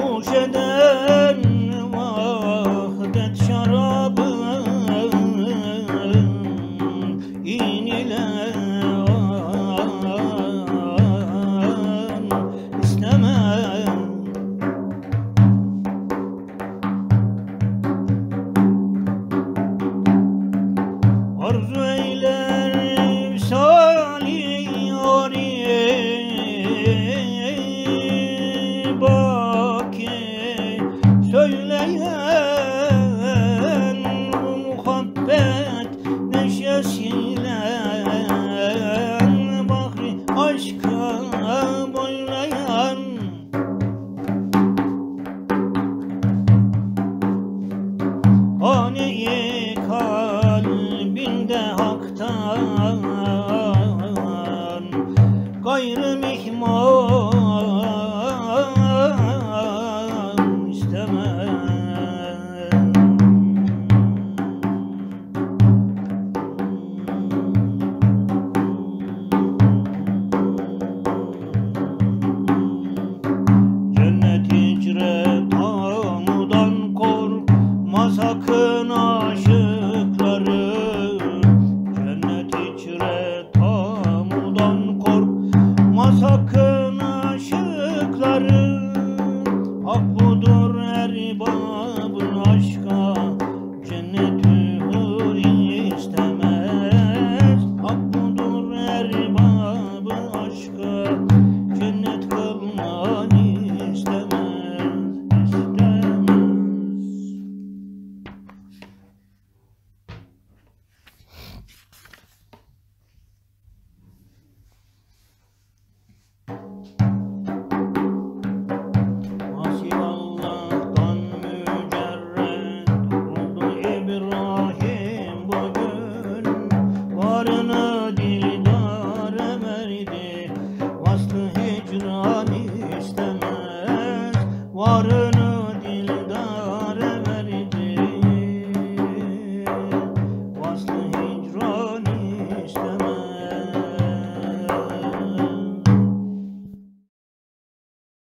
Guşeden vahdet şarabı inilen boylayan. Haneyi kalbinde her bağ an istemez varım